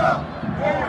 Força!